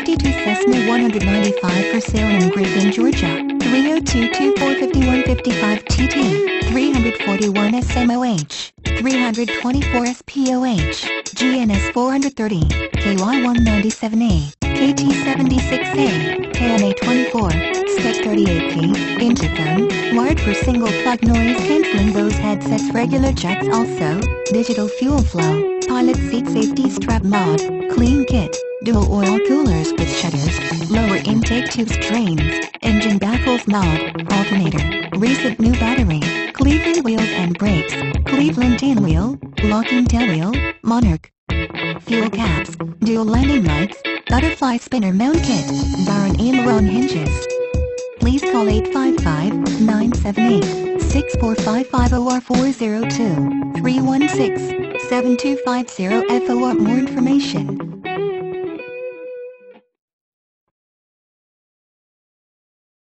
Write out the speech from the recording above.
52 Cessna 195 for sale in Griffin, Georgia. 302-2451-55 TT. 341 SMOH. 324 SPOH. GNS 430. KY197A. KT76A. KMA24. STEC 38P. Interphone. Wired for single plug noise cancelling Bose headsets regular jacks also. Digital fuel flow. Pilot seat safety strap mod. Clean kit. Dual oil coolers with shutters. Lower intake tubes drains. Engine baffles knob. Alternator. Recent new battery. Cleveland wheels and brakes. Cleveland tailwheel. Locking tail wheel, Monarch. Fuel caps. Dual landing lights. Butterfly spinner mount kit. Barron aileron hinges. Please call 855-978-6455 or 402-316-7250 FOR more information.